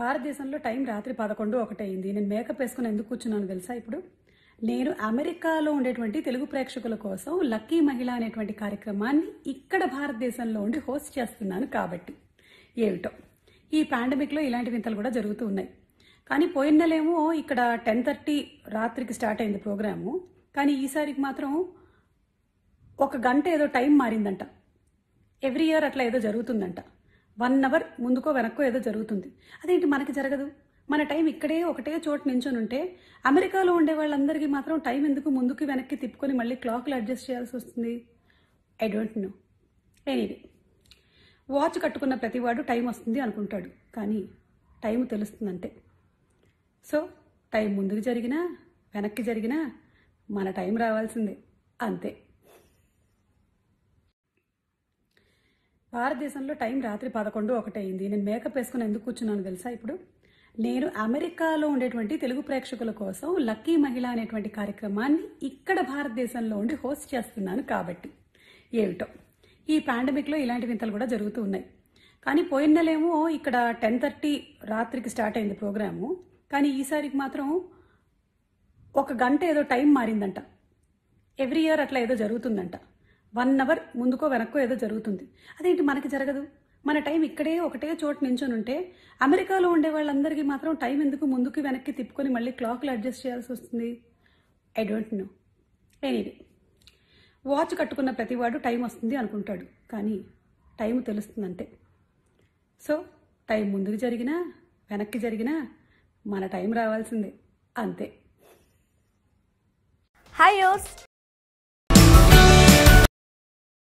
భారతదేశంలో టైం రాత్రి పదకొండు ఒకటైంది నేను మేకప్ వేసుకుని ఎందుకు కూర్చున్నాను తెలుసా ఇప్పుడు? నేను అమెరికాలో ఉండేటువంటి తెలుగు ప్రేక్షకుల కోసం లక్కీ మహిళ అనేటువంటి కార్యక్రమాన్ని ఇక్కడ భారతదేశంలో ఉండి హోస్ట్ చేస్తున్నాను కాబట్టి. ఏమిటో? ఈ పాండమిక్లో ఇలాంటి వింతలు కూడా జరుగుతూ ఉన్నాయి. కానీ పోయిన నెలేమో ఇక్కడ టెన్ థర్టీ రాత్రికి స్టార్ట్ అయింది ప్రోగ్రాము. కానీ ఈసారికి మాత్రం ఒక గంట ఏదో టైం మారిందంట. ఎవ్రీ ఇయర్ అట్లా ఏదో జరుగుతుందంట. వన్ అవర్ ముందుకో వెనక్కో ఏదో జరుగుతుంది. అదేంటి మనకి జరగదు? మన టైం ఇక్కడే ఒకటే చోటు నించొని ఉంటే అమెరికాలో ఉండే వాళ్ళందరికీ మాత్రం టైం ఎందుకు ముందుకు వెనక్కి తిప్పుకొని మళ్ళీ క్లాక్లు అడ్జస్ట్ చేయాల్సి వస్తుంది? I don't know anyway watch కట్టుకున్న ప్రతివాడు టైం వస్తుంది అనుకుంటాడు. కానీ టైం తెలుస్తుందంటే. సో టైం ముందుకు జరిగినా వెనక్కి జరిగినా మన టైం రావాల్సిందే. అంతే. భారతదేశంలో టైం రాత్రి పదకొండు ఒకటైంది నేను మేకప్ వేసుకుని ఎందుకు కూర్చున్నాను తెలుసా ఇప్పుడు? నేను అమెరికాలో ఉండేటువంటి తెలుగు ప్రేక్షకుల కోసం లక్కీ మహిళ అనేటువంటి కార్యక్రమాన్ని ఇక్కడ భారతదేశంలో ఉండి హోస్ట్ చేస్తున్నాను కాబట్టి. ఏమిటో? ఈ పాండమిక్లో ఇలాంటి వింతలు కూడా జరుగుతూ ఉన్నాయి. కానీ పోయిన నెలేమో ఇక్కడ టెన్ థర్టీ రాత్రికి స్టార్ట్ అయింది ప్రోగ్రాము. కానీ ఈసారికి మాత్రం ఒక గంట ఏదో టైం మారిందంట. ఎవ్రీ ఇయర్ అట్లా ఏదో జరుగుతుందంట. వన్ అవర్ ముందుకో వెనక్కో ఏదో జరుగుతుంది. అదేంటి మనకి జరగదు? మన టైం ఇక్కడే ఒకటే చోటు నించొని ఉంటే అమెరికాలో ఉండే వాళ్ళందరికీ మాత్రం టైం ఎందుకు ముందుకు వెనక్కి తిప్పుకొని మళ్ళీ క్లాక్లు అడ్జస్ట్ చేయాల్సి వస్తుంది? I don't know. Anyway. Watch కట్టుకున్న ప్రతివాడు టైం వస్తుంది అనుకుంటాడు. కానీ టైం తెలుస్తుందంటే. సో టైం ముందుకు జరిగినా వెనక్కి జరిగినా మన టైం రావాల్సిందే. అంతే. హాయ్ యోస్